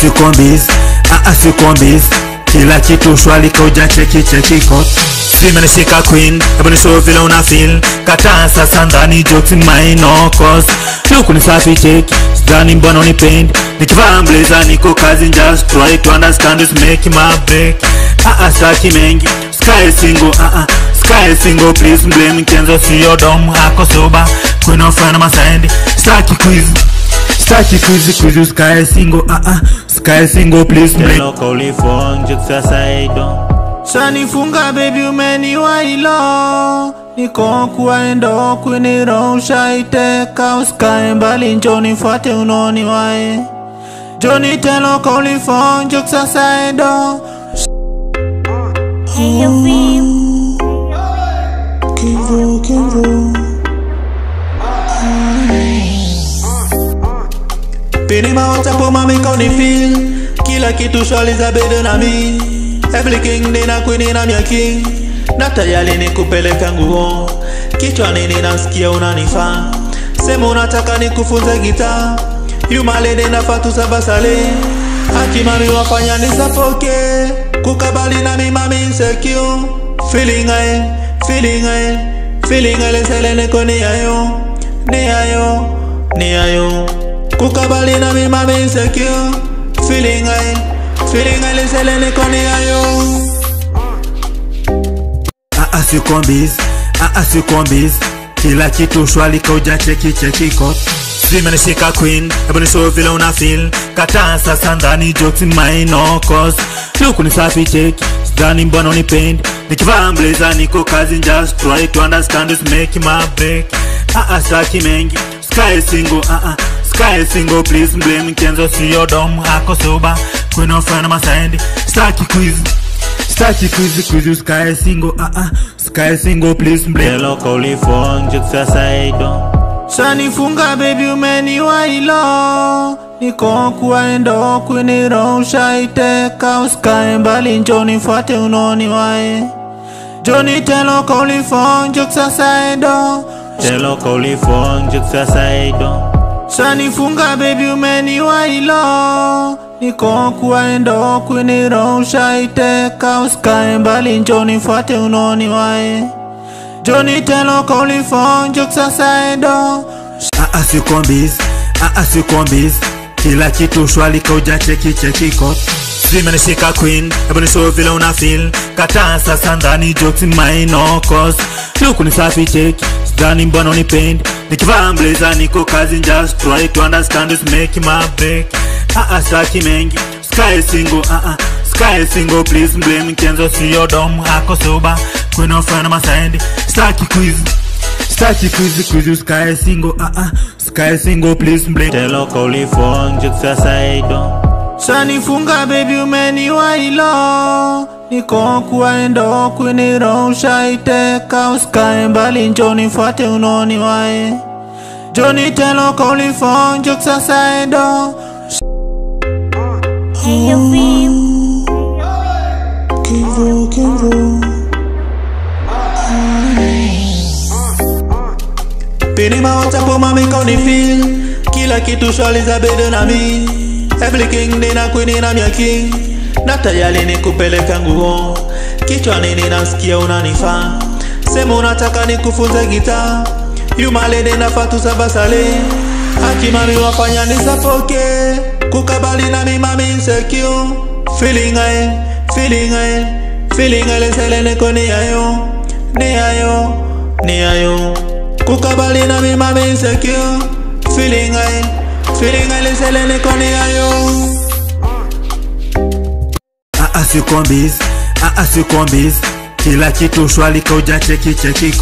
sikombiz aa sikombiz kila kitu shwali kauja cheki cheki kot zimenishika queen hebu nishow vile una feel. Kataa sasa ndani jokes in my no cause. Luku ni safi cheki sidhani mbona unipend nikivaa blazer niko kazi just try to understand is make my break. Aa staki mengi sky single aa sky single please blame kenzo sio dom hako soba queen of friend masaendi staki quiz. Staki quiz quiz sky single aa sky single please Shanifunga baby umeniwailo niko kuwaendo kwiniro ushaiteka. Usikae mbali njoni fuate unoni wae joni telo ulifo njoksasaedo sasa edo Hey, yo, feel. Pini mawachapo mamika unifeel Kila kitu shwali za bedo na mi. Every king nina queen nina mia king. Na tayari ni kupeleka nguo. Kichwani ninasikia unanifaa Sema unataka nikufunze gitaa Yumalede na fatu sabasale Akimami wafanya nisapoke Kukabali na mi mami insecure. Feeling ae, feeling ae Feeling ae lesele neko ni ayo Kukabali na mi mami insecure Feeling I, feeling ae lesele neko ni ayo aa ah ah sikombiz kila kitu shwali kauja cheki cheki kot zimenishika queen hebu nishow vile una feel. Kataa sasa ndani jokes in my no cause luku ni safi cheki sidhani mbona unipend nikivaa blazer niko kazi just try to understand this make my break. Ah ah staki mengi. Sky single aa sky single please blame kenzo sio dom hako soba queen of friend masaendi staki quiz staki quiz quiz sky single aa sky single please blame Telo kolifon juk sasa ido Shanifunga baby umeniwailo niko kuwaendo kwiniro ushaiteka. Usikae mbali njo fuate unoni wae. Joni telo kolifon juk sasa edo Telo kolifon juk sasa ido Shanifunga baby umeniwailo niko kuwaendo kwiniro ushaiteka. Usikae mbali njo nifuate unoni wae joni telo kolifon juk sasa edo aa sikombiz aa sikombiz kila kitu shwali kauja cheki cheki kot zimenishika queen hebu nishow vile una feel. Kataa sasa ndani jokes in my no cause. Luku ni safi cheki sidhani mbona unipendi. nikivaa blazer niko kazi just try to understand is make my break. Aa staki mengi. Sky single aa sky single please blame kenzo sio dom hako soba. Queen of friend masaendi staki quiz. Staki quiz quiz sky single aa sky single please blame. Telo kolifon juk sasa ido Shanifunga baby umeniwailo niko kuwaendo kwiniro ushaiteka. Usikae mbali njo nifuate unoni wae joni telo kolifon juk sasa edo Hey, yo, feel. Pini mawachapo mamika unifeel Kila kitu shwali za bedo Every king nina queen nina mia king. Na tayari ni kupeleka nguo. Kichwani ninasikia unanifaa Sema unataka nikufunze gitaa Yumalede na fatu sabasale Akimami wafanya nisapoke Kukabali na mi mami insecure Feeling ae, feeling ae Feeling ae lesele neko ni ayo Ni ayo, ni ayo. Kukabali na mi mami insecure Feeling ae, feeling ae lesele neko ni ayo aa sikombiz aa sikombiz kila kitu shwali kauja cheki cheki kot